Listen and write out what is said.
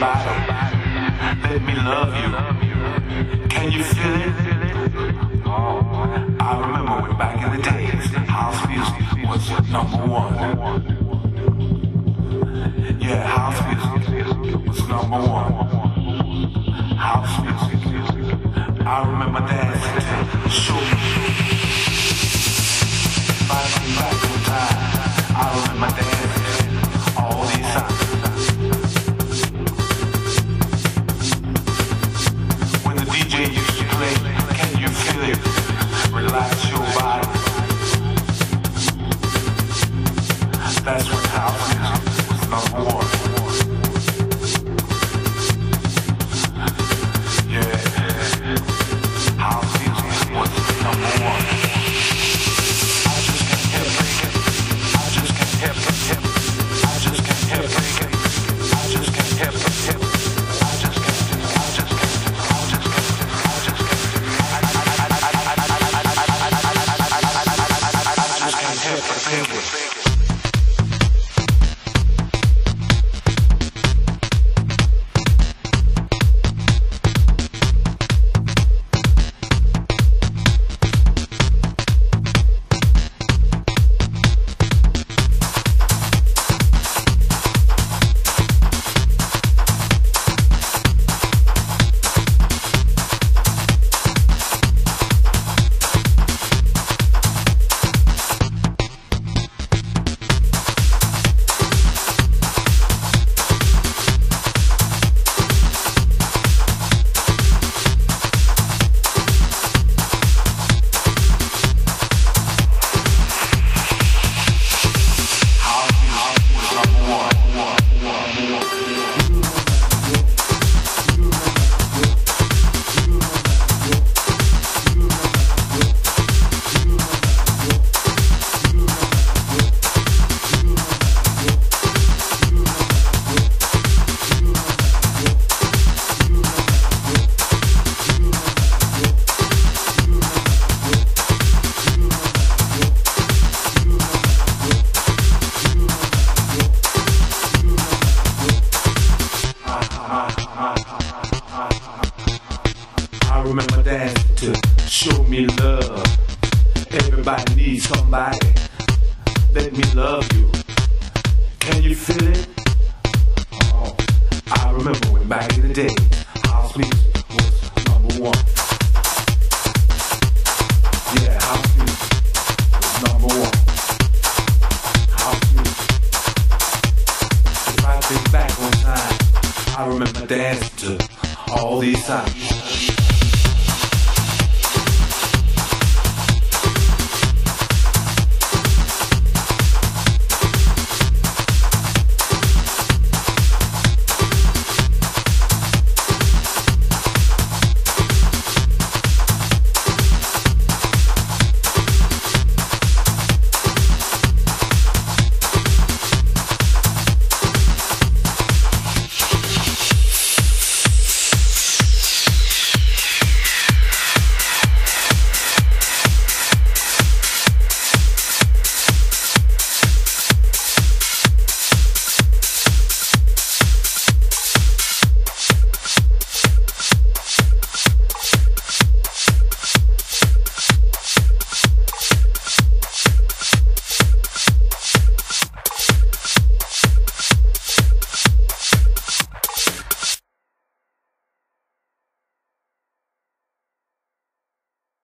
Somebody. Let me love you. Can you feel it? I remember when back in the days, house music was number one. Yeah, house music was number one. House music. I remember dancing to show me. Back in time, I remember dancing remember dancing to show me love. Everybody needs somebody. Let me love you. Can you feel it? Oh, I remember when back in the day, house music was number one. Yeah, house music was number one. House music. If I think back on time, I remember dancing to all these songs.